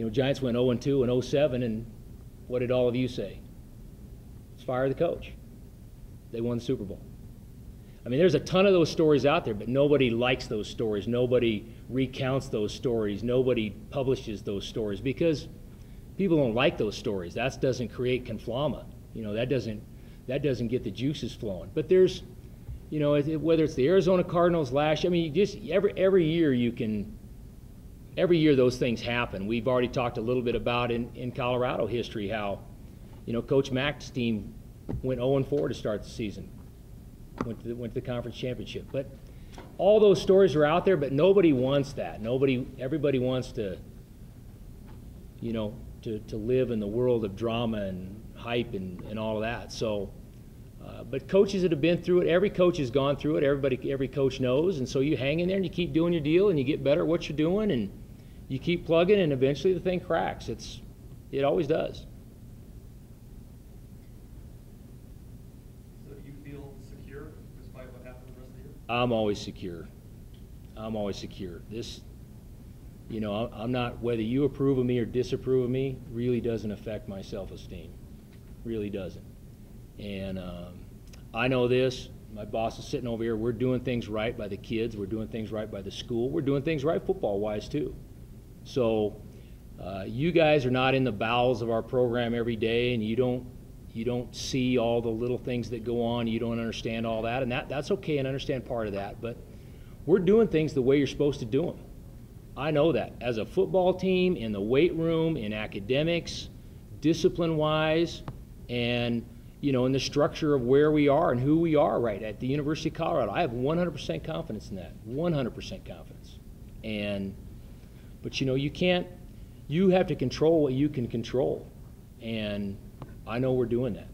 you know, Giants went 0 2 and 0 7, and what did all of you say? Let's fire the coach. They won the Super Bowl. I mean, there's a ton of those stories out there, but nobody likes those stories. Nobody recounts those stories. Nobody publishes those stories because people don't like those stories. That doesn't create conflama. You know, that doesn't that doesn't get the juices flowing. But there's, you know, whether it's the Arizona Cardinals last, I mean, just every every year you can. Every year those things happen. We've already talked a little bit about in, in Colorado history how, you know, Coach Mack's team went 0 4 to start the season went to the, went to the conference championship. But all those stories are out there, but nobody wants that. Nobody, everybody wants to, you know, to, to live in the world of drama and hype and, and all of that. So, uh, but coaches that have been through it, every coach has gone through it. Everybody, every coach knows, and so you hang in there and you keep doing your deal and you get better at what you're doing and you keep plugging, and eventually the thing cracks. It's, it always does. So you feel secure despite what happened the rest of the year? I'm always secure. I'm always secure. This, you know, I'm not, whether you approve of me or disapprove of me, really doesn't affect my self-esteem. Really doesn't. And um, I know this. My boss is sitting over here. We're doing things right by the kids. We're doing things right by the school. We're doing things right football-wise, too. So uh, you guys are not in the bowels of our program every day, and you don't you don't see all the little things that go on, you don't understand all that, and that, that's okay and understand part of that, but we're doing things the way you're supposed to do them. I know that. As a football team, in the weight room, in academics, discipline wise, and you know, in the structure of where we are and who we are right at the University of Colorado. I have 100% confidence in that. 100% confidence. And, but you know, you can't, you have to control what you can control. And I know we're doing that.